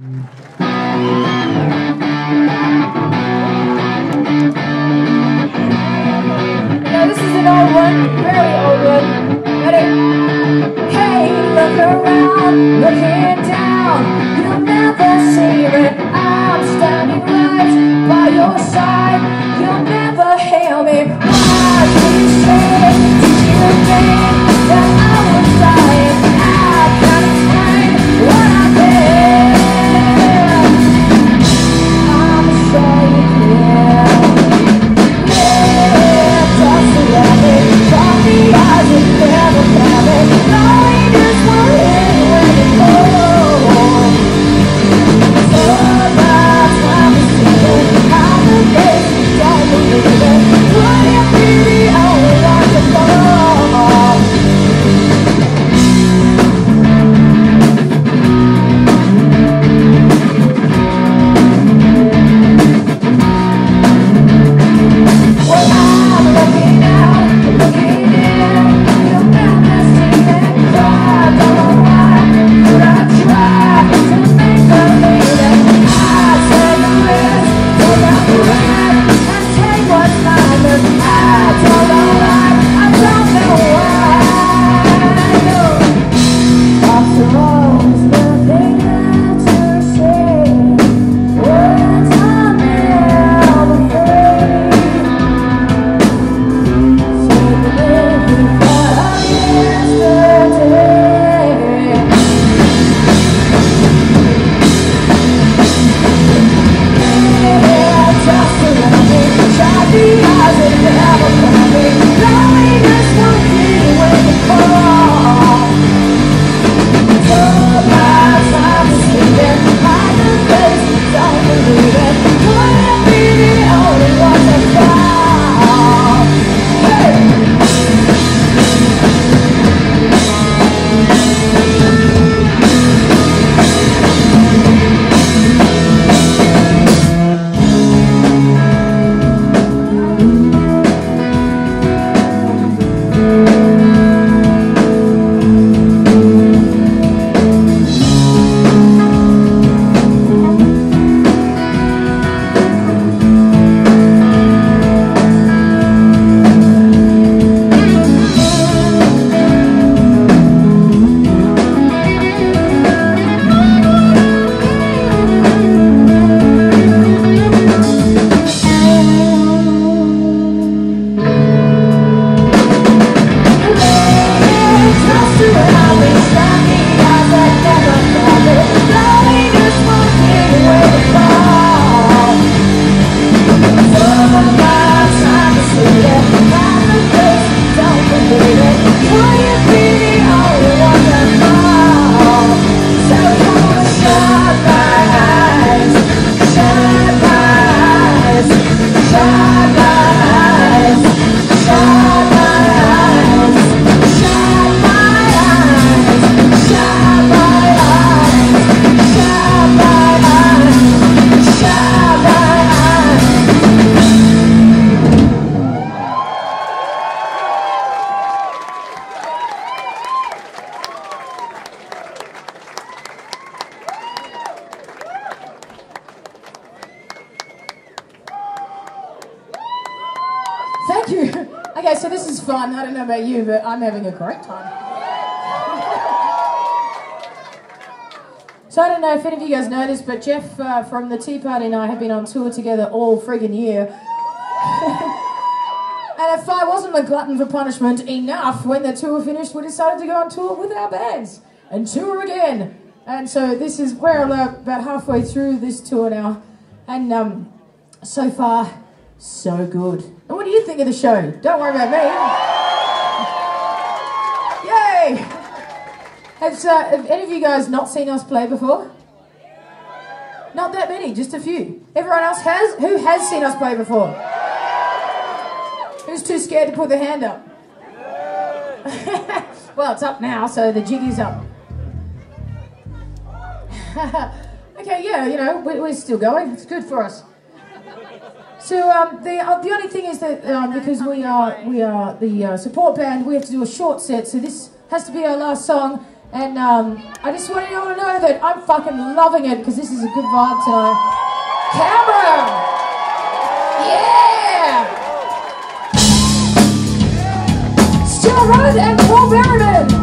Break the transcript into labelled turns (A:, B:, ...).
A: Now Shine Okay, so this is fun. I don't know about you, but I'm having a great time. So I don't know if any of you guys know this, but Jeff uh, from the Tea Party and I have been on tour together all friggin' year. and if I wasn't a glutton for punishment enough, when the tour finished, we decided to go on tour with our bands and tour again. And so this is where we're about halfway through this tour now, and um, so far so good. And what do you think of the show? Don't worry about me. Yay! Has uh, have any of you guys not seen us play before? Not that many, just a few. Everyone else has? Who has seen us play before? Who's too scared to put their hand up? well, it's up now, so the jig is up. okay, yeah, you know, we're still going. It's good for us. So um, the uh, the only thing is that um, because we are we are the uh, support band, we have to do a short set. So this has to be our last song, And um, I just want you all to know that I'm fucking loving it because this is a good vibe tonight. Cameron! Yeah! Still Rose and Paul Berryman!